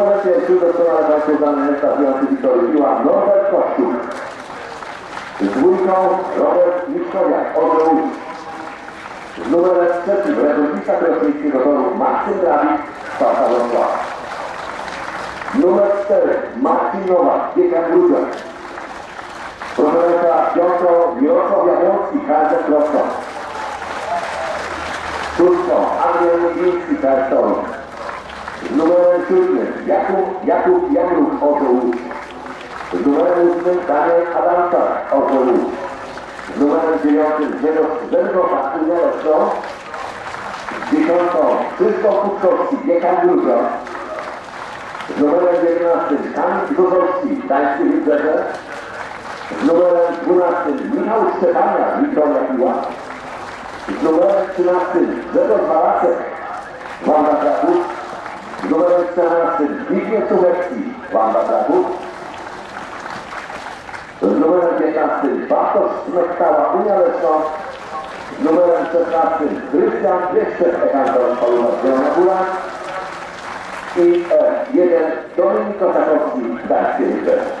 Z numerem pierwszym doskonale znany jest startujący Wiktory Piła Norbert Kościół. Z dwójką Robert Miszkowiak, Orzeł. Z numerem trzecim rezultista kierownickiego toru Maksym Drawik, Sparta Wrocław. Numer 4 Marcin Nowak, Pieka Grudziak. Państwa, piątą Mirosław Jabłocki, KSF Wrocław. Szóstą Andrzej Toruń. Z numerem siódmym Jakub, Jakub Orzeł Łódź. Z numerem ósmym Daniel Adamczak, Orzeł Łódź. Z numerem dziewiątym Zergowa Unia Z dziesiątą Krzysztof Kuczkowski, Piekan Grudziak. Z numerem 11 Kamil Grzozowski, Gdański Wybrzeże. Z numerem 12 Michał Szczepania, Wiktoria Piła. Z numerem 13 Grzegorz Malacek, Wanda Kraków. Z numerem 14 Zbigniew Suchecki, Wanda Kraków. Z numerem 15 Bartosz Smektała, Unia Leszno. Z numerem 16 Krystian Pieszczek, Ekantor Paulina Zielona Góra. I e, jeden Dominik Kosakowski, Gdańskie Wybrzeże.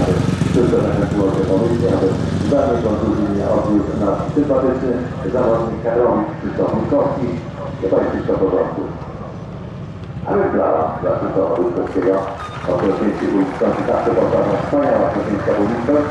Aby wszystko następło się komisji, aby zdalnie konkluzji odniósł nasz sympatyczny zawodnik kadrowy Krzysztof Minkowski. To jest w porządku. Ale dla, dla Krzysztofa Łyskowskiego okresniejszy był konsultacja powtarza wspaniała okresniejska publiczność.